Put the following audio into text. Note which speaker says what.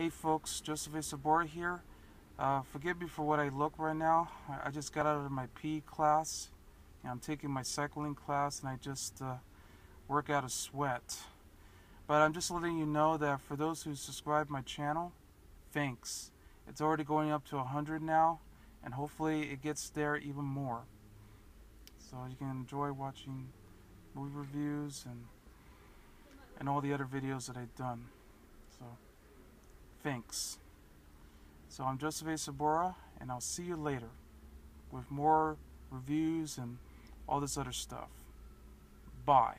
Speaker 1: Hey folks, Joseph A. Sobora here. Uh, forgive me for what I look right now. I, just got out of my PE class. I'm taking my cycling class and I just uh, work out a sweat. But I'm just letting you know that for those who subscribe my channel, thanks. It's already going up to 100 now and hopefully it gets there even more. So you can enjoy watching movie reviews and and all the other videos that I've done. So Thanks. So I'm Joseph A. Sobora, and I'll see you later with more reviews and all this other stuff. Bye.